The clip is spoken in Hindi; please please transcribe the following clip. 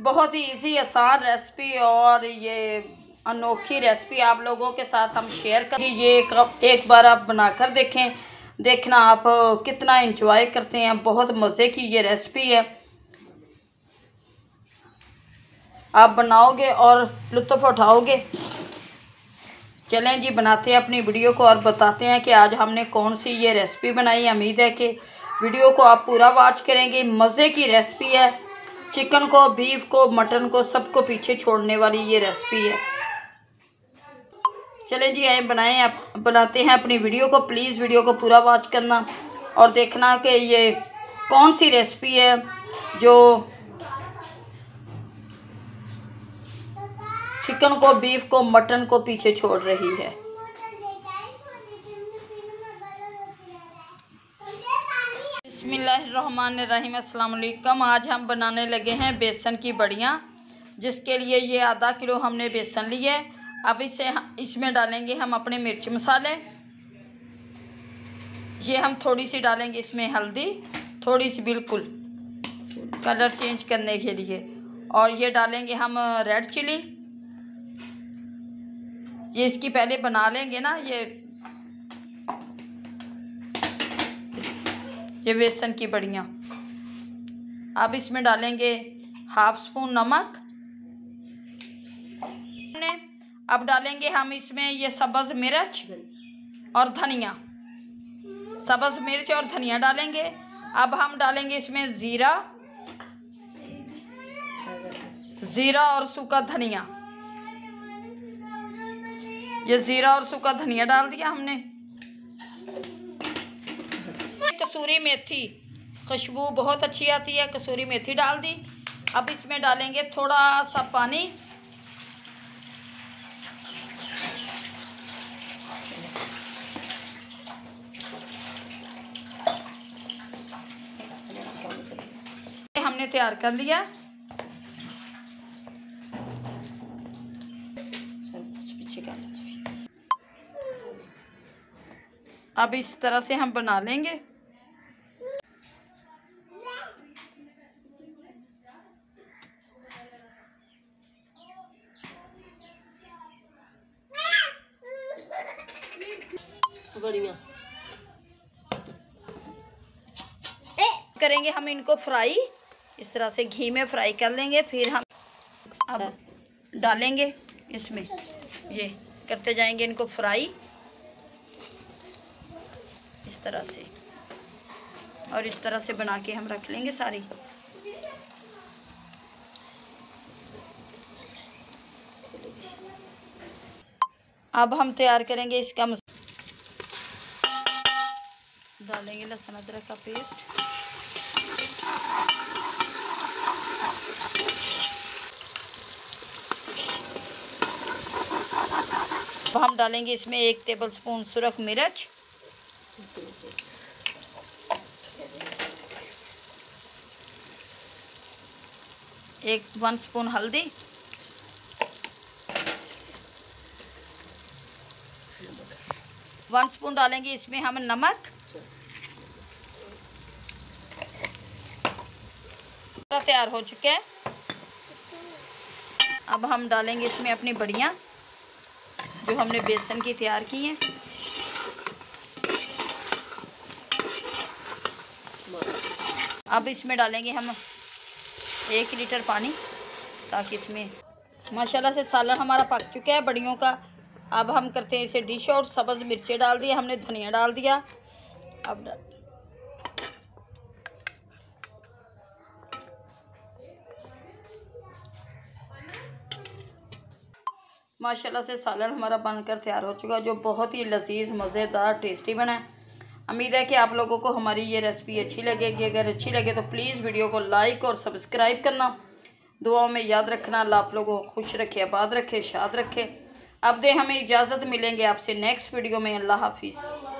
बहुत ही इजी आसान रेसिपी और ये अनोखी रेसिपी आप लोगों के साथ हम शेयर कर ये एक, एक बार आप बनाकर देखें। देखना आप कितना इंजॉय करते हैं। बहुत मज़े की ये रेसिपी है। आप बनाओगे और लुत्फ़ उठाओगे। चलें जी बनाते हैं अपनी वीडियो को और बताते हैं कि आज हमने कौन सी ये रेसिपी बनाई। उम्मीद है कि वीडियो को आप पूरा वॉच करेंगे। मज़े की रेसिपी है। चिकन को, बीफ को, मटन को, सबको पीछे छोड़ने वाली ये रेसिपी है। चलें जी, आए बनाएँ, आप बनाते हैं अपनी वीडियो को। प्लीज़ वीडियो को पूरा वॉच करना और देखना कि ये कौन सी रेसिपी है जो चिकन को, बीफ को, मटन को पीछे छोड़ रही है। वालेकुम आज हम बनाने लगे हैं बेसन की बड़ियाँ, जिसके लिए ये आधा किलो हमने बेसन लिए अब इसे इसमें डालेंगे हम अपने मिर्च मसाले। ये हम थोड़ी सी डालेंगे इसमें हल्दी, थोड़ी सी बिल्कुल कलर चेंज करने के लिए। और ये डालेंगे हम रेड चिली। ये इसकी पहले बना लेंगे ना, ये ये बेसन की बड़ियाँ। अब इसमें डालेंगे हाफ़ स्पून नमक। अब डालेंगे हम इसमें ये सब्ज़ मिर्च और धनिया। सब्ज़ मिर्च और धनिया डालेंगे। अब हम डालेंगे इसमें ज़ीरा। ज़ीरा और सूखा धनिया। ये ज़ीरा और सूखा धनिया डाल दिया हमने। कसूरी मेथी। खुशबू बहुत अच्छी आती है, कसूरी मेथी डाल दी। अब इसमें डालेंगे थोड़ा सा पानी। हमने तैयार कर लिया। अब इस तरह से हम बना लेंगे। बढ़िया। करेंगे हम इनको फ्राई। इस तरह से घी में फ्राई कर लेंगे फिर हम अब डालेंगे इसमें। ये करते जाएँगे इनको फ्राई। इस तरह से। और इस तरह से बना के हम रख लेंगे सारी। अब हम तैयार करेंगे इसका डालेंगे लहसुन अदरक का पेस्ट। अब हम डालेंगे इसमें एक टेबल स्पून सुरख मिर्च। एक वन स्पून हल्दी। वन स्पून डालेंगे इसमें हम नमक। तैयार हो चुके हैं। अब हम डालेंगे इसमें अपनी बड़ियाँ जो हमने बेसन की तैयार की हैं। अब इसमें डालेंगे हम एक लीटर पानी, ताकि इसमें माशाल्लाह से सालन हमारा पक चुका है बड़ियों का। अब हम करते हैं इसे डिश और सब्ज़ मिर्चें डाल दिया हमने धनिया डाल दिया। अब डाल माशाल्लाह से सालन हमारा बनकर तैयार हो चुका है, जो बहुत ही लजीज, मज़ेदार टेस्टी बना है। उम्मीद है कि आप लोगों को हमारी ये रेसिपी अच्छी लगेगी। अगर अच्छी लगे तो प्लीज़ वीडियो को लाइक और सब्सक्राइब करना। दुआओं में याद रखना, अल्लाह आप लोगों को खुश रखे, आबाद रखे, शाद रखे। अब दे हमें इजाज़त, मिलेंगे आपसे नेक्स्ट वीडियो में। अल्लाह हाफिज़।